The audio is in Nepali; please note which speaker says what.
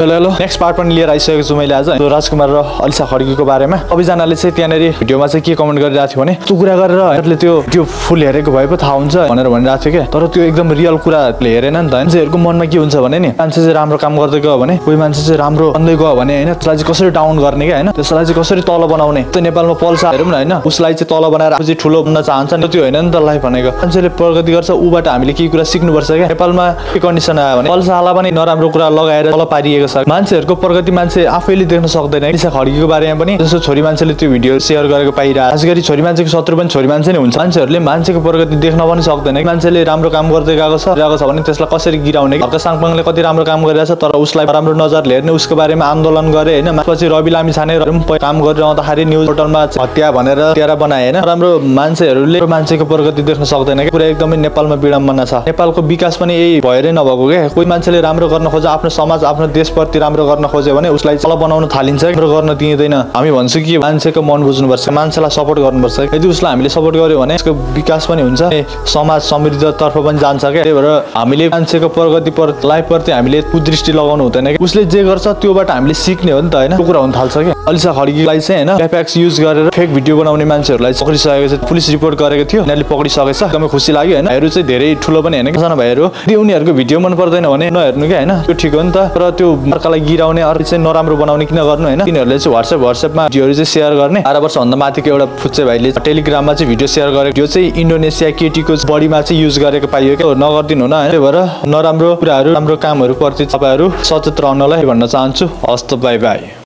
Speaker 1: ल ल नेक्स्ट पार्ट पनि लिएर आइसकेको छु मैले आज। राजकुमार र अलिसा खड्कीको बारेमा। सबैजनाले चाहिँ त्यहाँनिर भिडियोमा चाहिँ के कमेन्ट गरिरहेको थियो भने त्यो कुरा गरेर त्यो त्यो फुल हेरेको भए पो थाहा हुन्छ भनेर भनिरहेको थियो क्या तर त्यो एकदम रियल कुराले हेरेन नि त मान्छेहरूको मनमा के हुन्छ भने नि मान्छे चाहिँ राम्रो काम गर्दै गयो भने कोही मान्छे चाहिँ राम्रो बन्दै गयो भने होइन त्यसलाई चाहिँ कसरी डाउन गर्ने क्या होइन? त्यसलाई चाहिँ कसरी तल बनाउने? त्यो नेपालमा पल्सा हेरौँ न होइन। उसलाई चाहिँ तल बनाएर आफू चाहिँ ठुलो बन्न चाहन्छ नि त्यो होइन नि त लाइफ भनेको। मान्छेले प्रगति गर्छ ऊबाट हामीले केही कुरा सिक्नुपर्छ क्या नेपालमा के कन्डिसन आयो भने पल्साला पनि नराम्रो कुरा लगाएर तल पारिएको छ मान्छेहरूको प्रगति मान्छे आफैले देख्न सक्दैन। लिसा खड्कीको बारेमा पनि जस्तो छोरी मान्छेले त्यो भिडियो सेयर गरेको पाइरहेको खास गरी छोरी मान्छेको शत्रु पनि छोरी मान्छे नै हुन्छ। मान्छेहरूले मान्छेको प्रगति देख्न पनि सक्दैन। मान्छेले राम्रो काम गर्दै गएको छ गएको छ भने त्यसलाई कसरी गिराउने? घरको साङपाङले कति राम्रो काम गरिरहेछ तर उसलाई राम्रो नजरले हेर्ने उसको बारेमा आन्दोलन गरे होइन। पछि रवि लामी छाने काम गरिरहँदाखेरि न्युज पोर्टलमा हत्या भनेर हत्यारा बनाए होइन। राम्रो मान्छेहरूले मान्छेको प्रगति देख्न सक्दैन क्या। पुरा एकदमै नेपालमा विडम्बना छ। नेपालको विकास पनि यही भएरै नभएको क्या। कोही मान्छेले राम्रो गर्न खोज्छ आफ्नो समाज आफ्नो देशप्रति राम्रो गर्न खोज्यो भने उसलाई चल बनाउन थालिन्छ। राम्रो गर्न दिँदैन हामी भन्छौँ कि मान्छेको मन बुझ्नुपर्छ। मान्छेलाई सपोर्ट गर्नुपर्छ। यदि उसलाई हामीले सपोर्ट गर्यो भने यसको विकास पनि हुन्छ। समाज समृद्धतर्फ पनि जान्छ क्या। त्यही भएर हामीले मान्छेको प्रगति लाइफप्रति हामीले कुदृष्टि लगाउनु हुँदैन क्या। उसले जे गर्छ त्योबाट हामीले सिक्ने हो नि त होइन? त्यो कुरा हुन थाल्छ क्या। अलिसा खड्कीलाई चाहिँ होइन एफएक्स युज गरेर फेक भिडियो बनाउने मान्छेहरूलाई पक्रिसकेको छ। पुलिस रिपोर्ट गरेको थियो। उनीहरूले पक्रिसकेको छ। एकदमै खुसी लाग्यो होइन? भाइहरू चाहिँ धेरै ठुलो पनि होइन? सानो भाइहरू। यदि उनीहरूको भिडियो मन पर्दैन भने नहेर्नु क्या होइन? त्यो ठिक हो नि त। तर त्यो अर्कालाई गिराउने अर्को चाहिँ नराम्रो बनाउने किन गर्नु होइन? तिनीहरूले चाहिँ वाट्सएप वाट्सएपमा भिडियोहरू चाहिँ सेयर गर्ने। बाह्र वर्षभन्दा माथिको एउटा फुच्चे भाइले टेलिग्राममा चाहिँ भिडियो सेयर गरेको यो चाहिँ इन्डोनेसिया केटीको बडीमा चाहिँ युज गरेको पाइयो क्या। नगरिदिनु न होइन? त्यही भएर नराम्रो कुराहरू राम्रो कामहरू प्रति तपाईँहरू सचेत रहनलाई भन्न चाहन्छु। हस्त बाई बाई